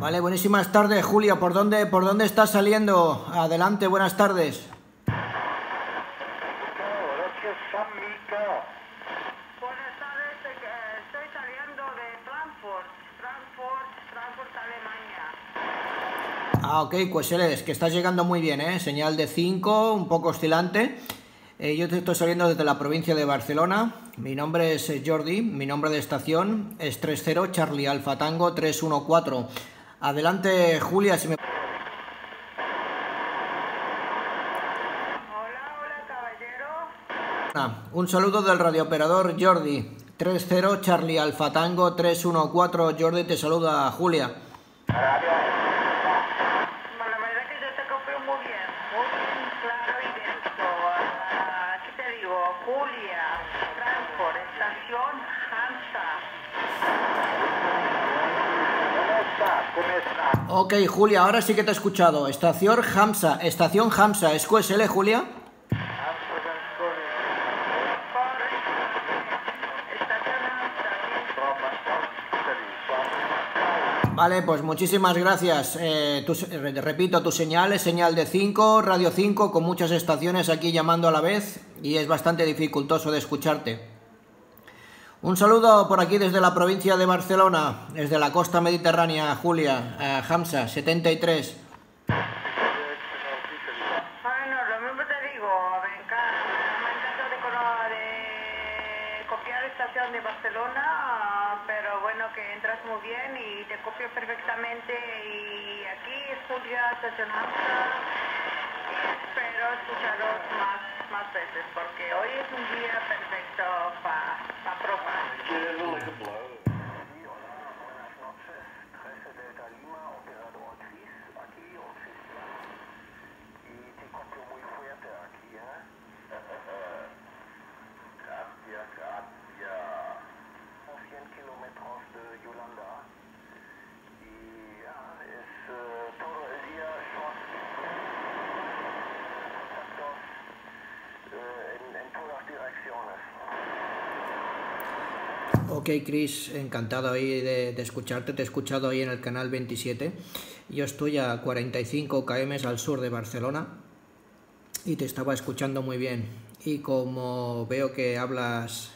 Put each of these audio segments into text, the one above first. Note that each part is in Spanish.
Vale, buenísimas tardes, Julia. ¿Por dónde, ¿Por dónde estás saliendo? Adelante, buenas tardes. Ah, ok, pues eres que estás llegando muy bien, ¿eh? Señal de 5, un poco oscilante. Eh, yo te estoy saliendo desde la provincia de Barcelona. Mi nombre es eh, Jordi, mi nombre de estación es 30 Charlie Alfa Tango 314. Adelante, Julia, si me... Hola, hola, caballero. Ah, Un saludo del radiooperador Jordi. 30 Charlie Alfa Tango 314. Jordi te saluda, Julia. Bueno, la verdad que yo te copio muy bien, muy bien, claro y directo. Ah, ¿Qué te digo? Julia, Frankfurt, estación Hansa. Ok, Julia, ahora sí que te he escuchado. Estación Hamsa, estación Hamsa, ¿es QSL, Julia? Vale, pues muchísimas gracias. Eh, repito, tu señal es señal de 5, Radio 5, con muchas estaciones aquí llamando a la vez y es bastante dificultoso de escucharte. Un saludo por aquí desde la provincia de Barcelona, desde la costa mediterránea, Julia, a Hamsa, 73. Bueno, lo mismo te digo, encanta, me encanta de, de copiar estación de Barcelona, pero bueno, que entras muy bien y te copio perfectamente y aquí es Julia Estación Hamza y espero escucharos más, más veces porque hoy es un día perfecto para pa probar. kilómetros de Yolanda y ya, es eh, todo el día son contactos eh, en, en todas direcciones. Ok, Chris, encantado de, escucharte. Te he escuchado ahí en el canal 27. Yo estoy a 45 km al sur de Barcelona y te estaba escuchando muy bien. Y como veo que hablas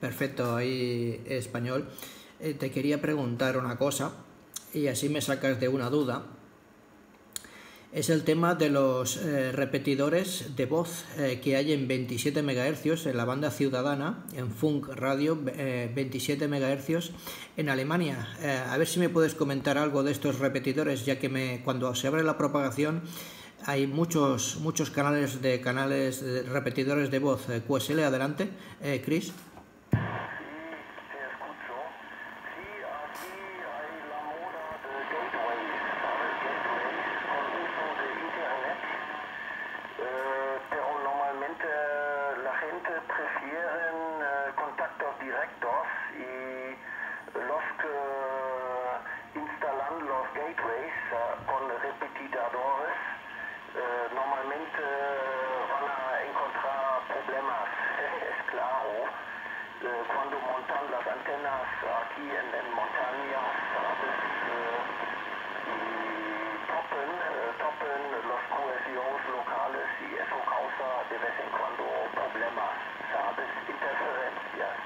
perfecto ahí español, eh, te quería preguntar una cosa y así me sacas de una duda. Es el tema de los eh, repetidores de voz eh, que hay en 27 MHz en la banda ciudadana, en Funk Radio, eh, 27 MHz en Alemania. Eh, a ver si me puedes comentar algo de estos repetidores, ya que me, cuando se abre la propagación hay muchos, muchos canales de canales de repetidores de voz. QSL, adelante, eh, Chris. Sí, te escucho. Sí, aquí hay la moda de gateways, ¿sabes? Gateways con uso de internet. Eh, pero normalmente la gente prefiere eh, contactos directos y los que instalan los gateways eh, con repetidores eh, normalmente van a encontrar problemas, es claro. Eh, cuando aquí en, en montañas, ¿sabes? Eh, y topen, eh, topen los cohesiones locales y eso causa de vez en cuando problemas, ¿sabes? Interferencias.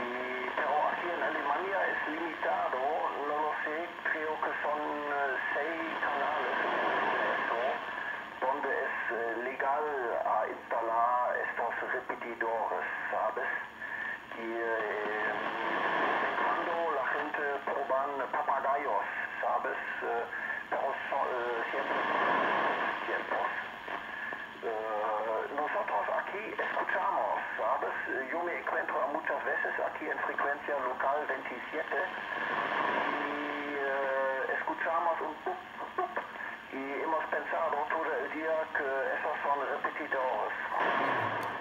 Y, pero aquí en Alemania es limitado, no lo sé, creo que son eh, seis canales eso, donde es eh, legal a instalar estos repetidores, ¿sabes eh, de vez en cuando la gente proban papagayos, ¿sabes? Eh, pero son, eh, siempre tiempos. Eh, nosotros aquí escuchamos, ¿sabes? Yo me encuentro muchas veces aquí en frecuencia local 27 y escuchamos un pup, pup, y hemos pensado todo el día que esos son repetidores.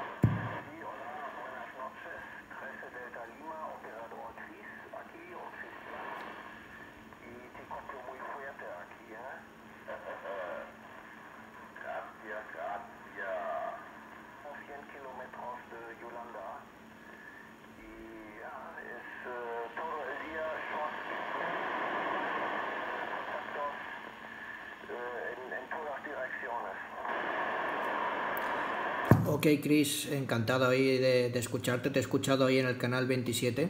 Ok, Chris, encantado ahí de, escucharte. Te he escuchado ahí en el canal 27.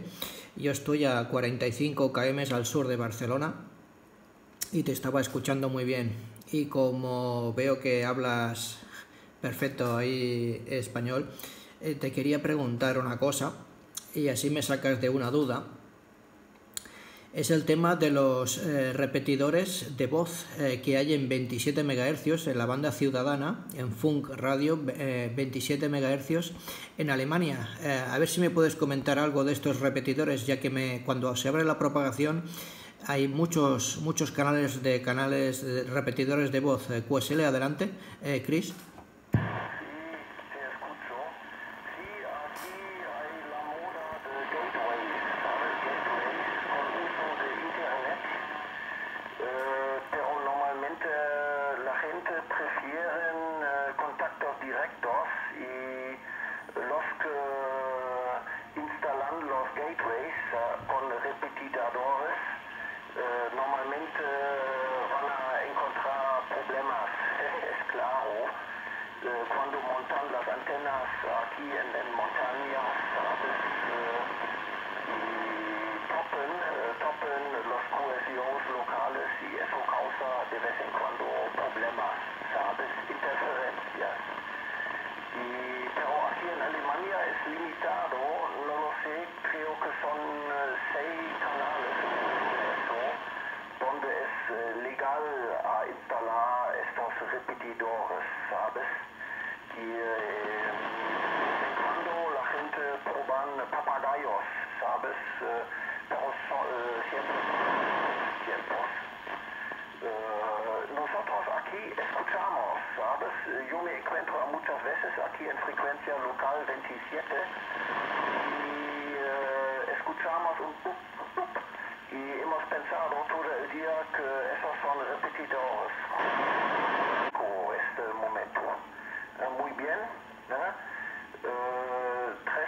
Yo estoy a 45 km al sur de Barcelona y te estaba escuchando muy bien. Y como veo que hablas perfecto ahí español, eh, te quería preguntar una cosa y así me sacas de una duda es el tema de los eh, repetidores de voz eh, que hay en 27 MHz en la banda ciudadana, en Funk Radio, 27 eh, MHz en Alemania. a ver si me puedes comentar algo de estos repetidores, ya que me, cuando se abre la propagación hay muchos, muchos canales de canales de repetidores de voz. QSL, adelante, Chris. dos y los que instalan los gateways eh, con repetidores eh, normalmente van a encontrar problemas, es claro, eh, cuando montan las antenas aquí en, en montaña. papagayos, ¿sabes? Eh, pero son, eh, siempre tiempos. Eh, nosotros aquí escuchamos, ¿sabes? Yo me encuentro muchas veces aquí en frecuencia local 27 y escuchamos un pup, pup, y hemos pensado todo el día que esos son repetidores. Este momento. Muy bien. ¿eh?